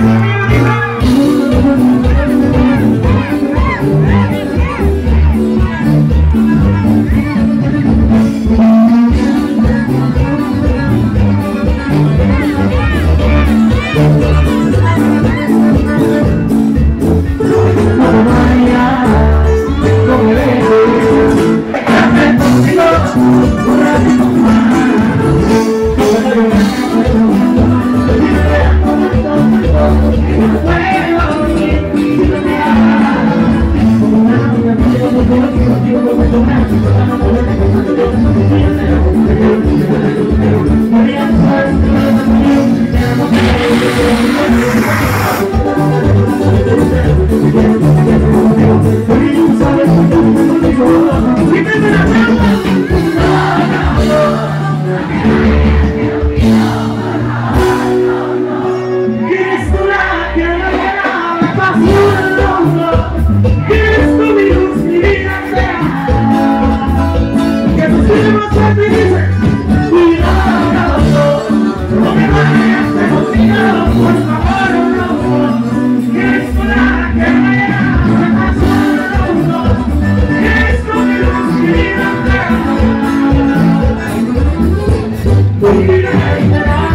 Thank. Thank you. Right.